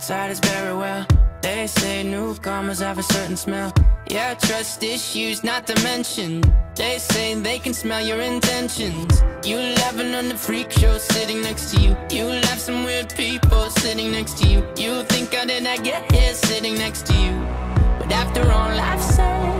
With outsiders very well. They say newcomers have a certain smell. Yeah, trust issues not to mention. They say they can smell your intentions. You laughing on the freak show sitting next to you. You laugh some weird people sitting next to you. You think I did I get here sitting next to you? But after all I've said,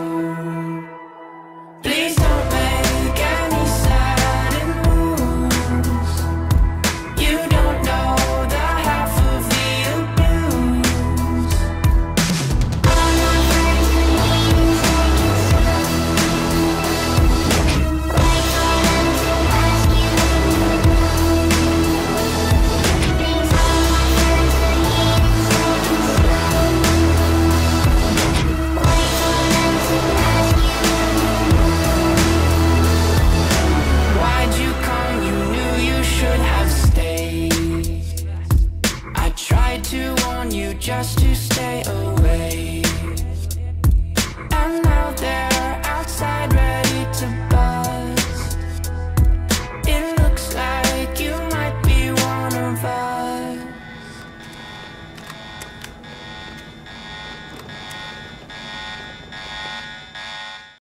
say, oh.